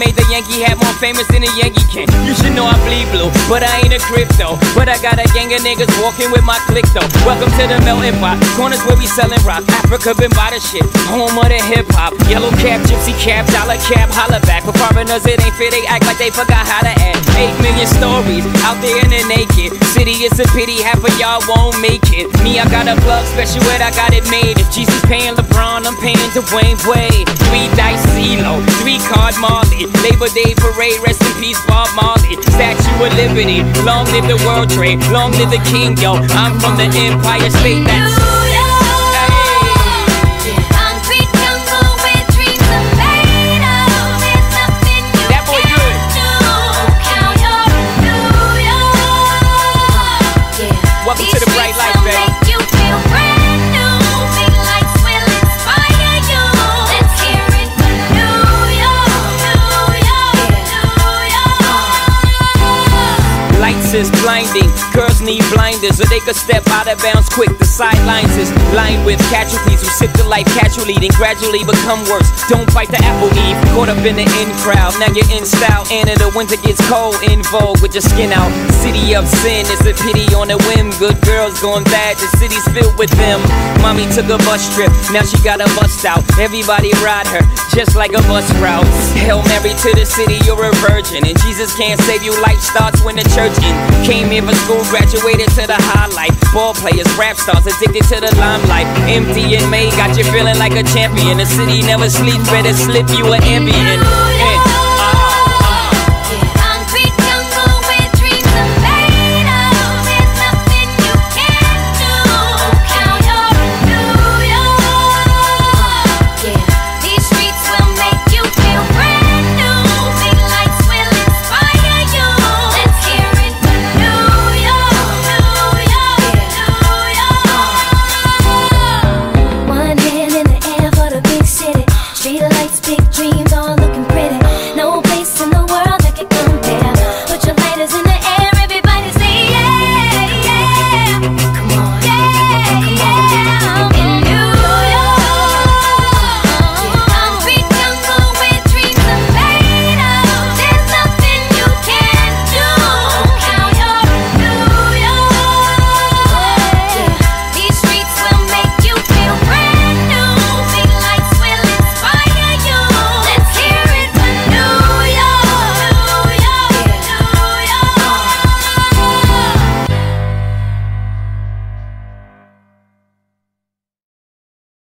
made the Yankee hat more famous than a Yankee can. You should know I bleed blue, but I ain't a Crip though. But I got a gang of niggas walking with my click though. Welcome to the melting pot. Corners where we selling rock. Afrika Bambaataa shit. Home of the hip hop. Yellow cap, gypsy cap, dollar cap, holla back. For foreigners, it ain't fair. They act like they forgot how to act. Eight million stories out there in the naked city. It's a pity half of y'all won't make it. Me, I got a plug Special Ed, I got it made. If Jeezy's paying LeBron, I'm paying Dwyane Wade. Three dice CeeLo, three card Marley. Labor Day parade, rest in peace, Bob Marley. Statue of Liberty, long live the World Trade, long live the King, yo. I'm from the Empire State. That's is blinding. Girls need blinders so they could step out of bounds quick. The sidelines is lined with casualties who sip the life casually, then gradually become worse. Don't fight the apple eve. Caught up in the in crowd. Now you're in style. And in the winter gets cold. In vogue with your skin out. City of sin. It's a pity on a whim. Good girls going bad. The city's filled with them. Mommy took a bus trip. Now she got a bust out. Everybody ride her just like a bus route. Hail Mary to the city. You're a virgin. And Jesus can't save you. Life starts when the church in. Came here for school, graduated to the highlight. Ball players, rap stars, addicted to the limelight. MDMA got you feeling like a champion. The city never sleeps, better slip you an Ambien.